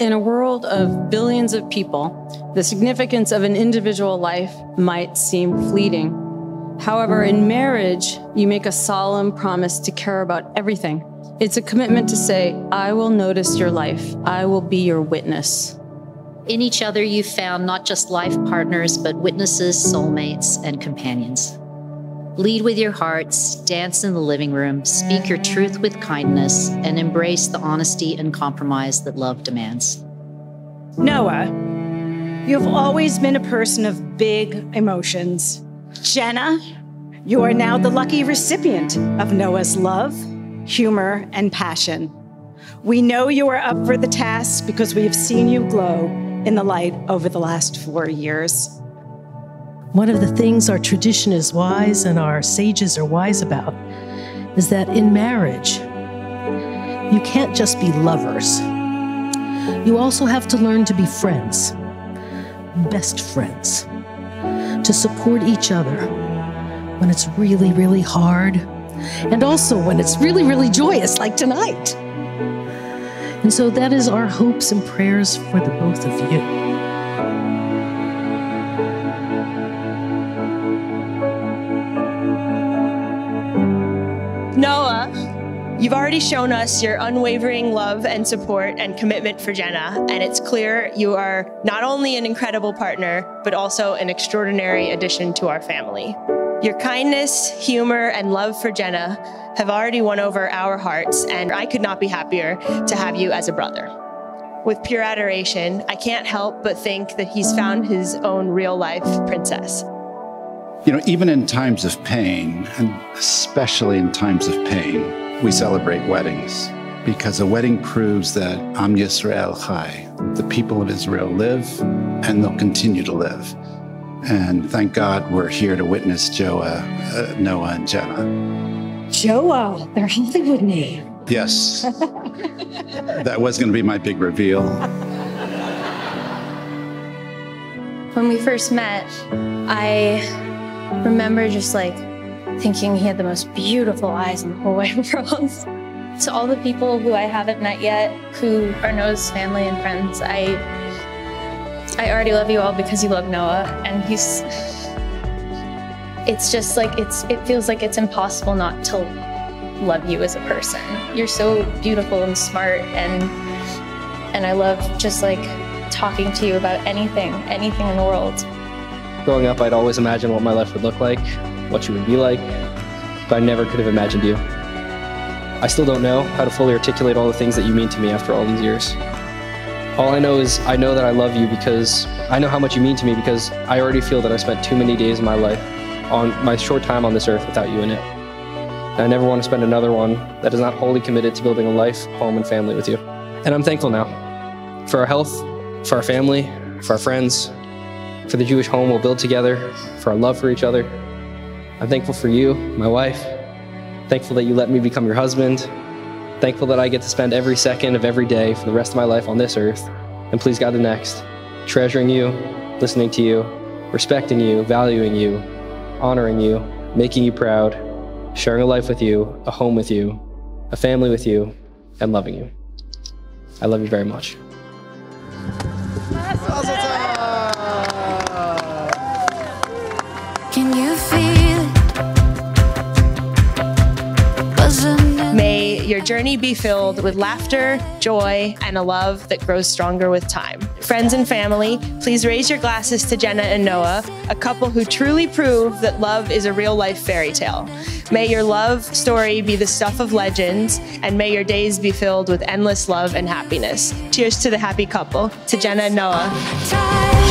In a world of billions of people, the significance of an individual life might seem fleeting. However, in marriage, you make a solemn promise to care about everything. It's a commitment to say, I will notice your life, I will be your witness. In each other, you found not just life partners, but witnesses, soulmates, and companions. Lead with your hearts, dance in the living room, speak your truth with kindness, and embrace the honesty and compromise that love demands. Noah, you have always been a person of big emotions. Jenna, you are now the lucky recipient of Noah's love, humor, and passion. We know you are up for the task because we have seen you glow in the light over the last four years. One of the things our tradition is wise and our sages are wise about is that in marriage, you can't just be lovers. You also have to learn to be friends, best friends, to support each other when it's really, really hard, and also when it's really, really joyous, like tonight. And so that is our hopes and prayers for the both of you. Noah, you've already shown us your unwavering love and support and commitment for Jenna, and it's clear you are not only an incredible partner, but also an extraordinary addition to our family. Your kindness, humor, and love for Jenna have already won over our hearts, and I could not be happier to have you as a brother. With pure adoration, I can't help but think that he's found his own real life princess. You know, even in times of pain, and especially in times of pain, we celebrate weddings because a wedding proves that Am Yisrael Chai, the people of Israel live and they'll continue to live. And thank God we're here to witness Joah, uh, Noah, and Jenna. Joah, their Hollywood name. Yes, that was going to be my big reveal. When we first met, I remember just like thinking he had the most beautiful eyes in the whole wide world. to all the people who I haven't met yet, who are Noah's family and friends, I I already love you all because you love Noah, and he's. It's just like it's. It feels like it's impossible not to love you as a person. You're so beautiful and smart, and and I love just like talking to you about anything, anything in the world. Growing up, I'd always imagined what my life would look like, what you would be like, but I never could have imagined you. I still don't know how to fully articulate all the things that you mean to me after all these years. All I know is I know that I love you because I know how much you mean to me because I already feel that I spent too many days of my life on my short time on this earth without you in it. And I never want to spend another one that is not wholly committed to building a life, home, and family with you. And I'm thankful now for our health, for our family, for our friends, for the Jewish home we'll build together, for our love for each other. I'm thankful for you, my wife. Thankful that you let me become your husband. Thankful that I get to spend every second of every day for the rest of my life on this earth, and please God the next, treasuring you, listening to you, respecting you, valuing you, honoring you, making you proud, sharing a life with you, a home with you, a family with you, and loving you. I love you very much. Journey be filled with laughter, joy, and a love that grows stronger with time. Friends and family, please raise your glasses to Jenna and Noah, a couple who truly prove that love is a real life fairy tale. May your love story be the stuff of legends, and may your days be filled with endless love and happiness. Cheers to the happy couple, to Jenna and Noah.